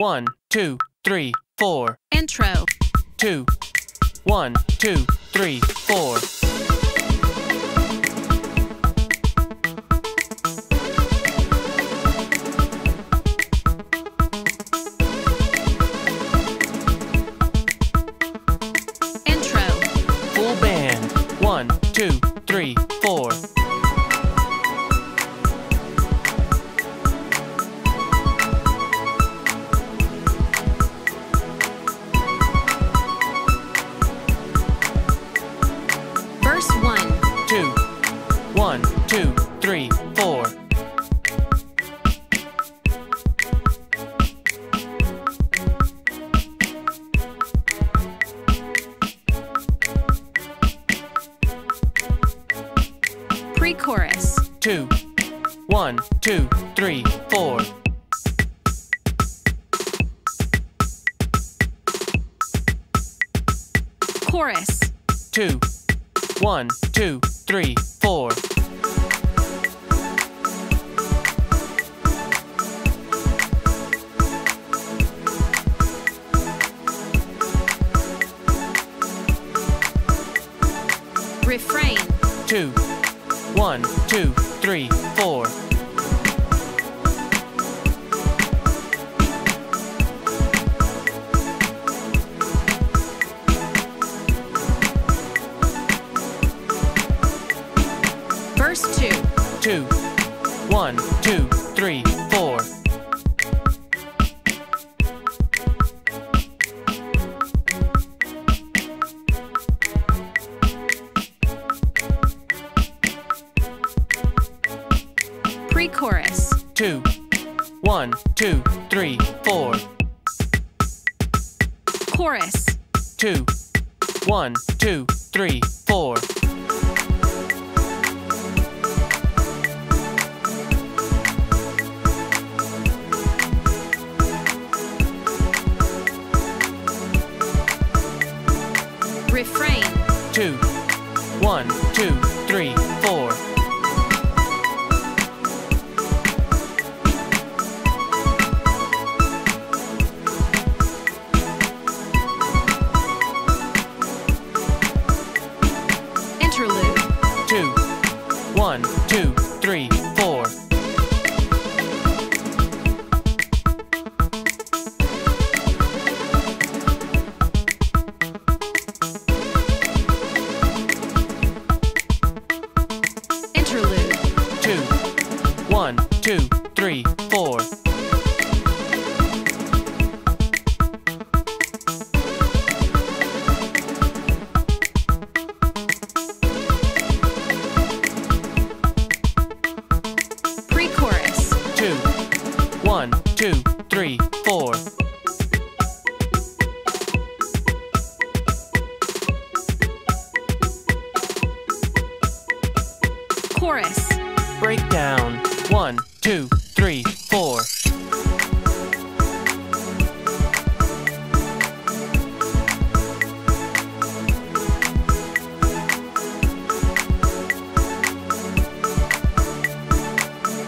One, two, three, four. Intro. Two. One, two, three, four. Two, three, four. Pre chorus. Two. One, two, three, four. Chorus. Two. One, two, three, four. Refrain. Two. One, two, three, four. Verse 2. Two. One, two, three, four. Chorus. Two. One, two, three, four. Chorus. Two. One, two, three, four. Refrain. Two. One, two, three, four. One, two, three, four. Interlude. Two. One, two, three, four. Two, three, four. Chorus. Breakdown. One, two, three, four.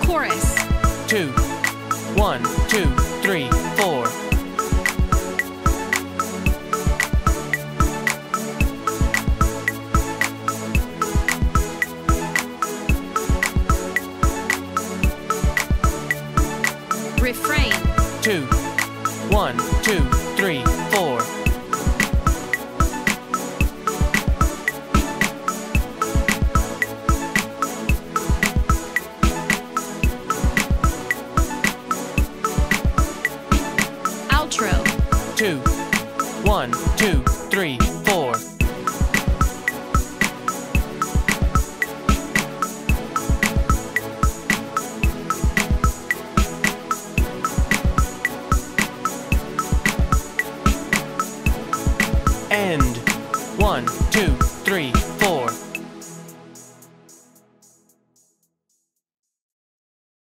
Chorus. Two. One, two, three, four. Refrain. Two. One, two, three, four. Outro. Two. One, two, three, four. End. One, two,